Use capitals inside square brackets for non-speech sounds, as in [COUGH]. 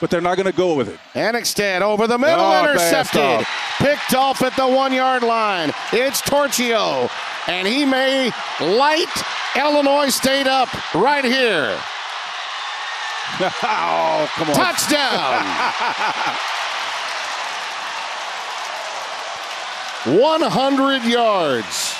but they're not going to go with it. Annexstad over the middle, Oh, intercepted. Picked off at the one yard line. It's Torchio, and he may light Illinois State up right here. [LAUGHS] oh, come on. Touchdown! [LAUGHS] 100 yards.